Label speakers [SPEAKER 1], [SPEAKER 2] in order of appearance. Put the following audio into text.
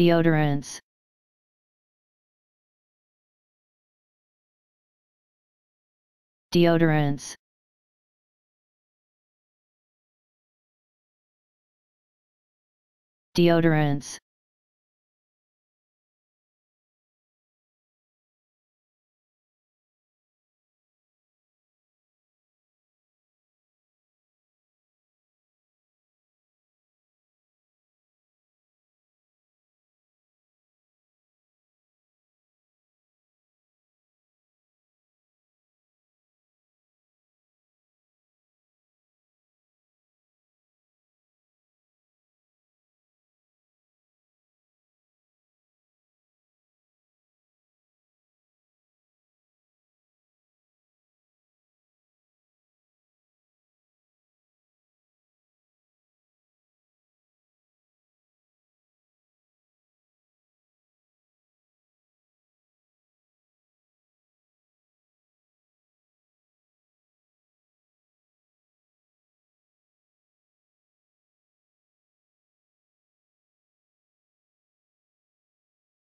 [SPEAKER 1] deodorants. Deodorants. Deodorants.